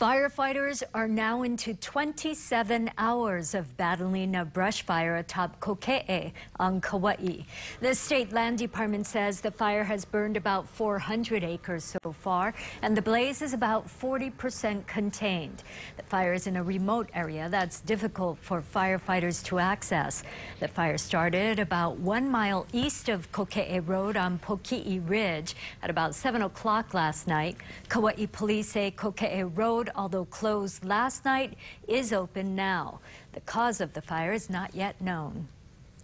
Firefighters are now into 27 hours of battling a brush fire atop Koke'e on Kauai. The state land department says the fire has burned about 400 acres so far, and the blaze is about 40% contained. The fire is in a remote area that's difficult for firefighters to access. The fire started about one mile east of Koke'e Road on Poki'i Ridge at about 7 o'clock last night. Kauai police say Koke'e Road although closed last night, is open now. The cause of the fire is not yet known.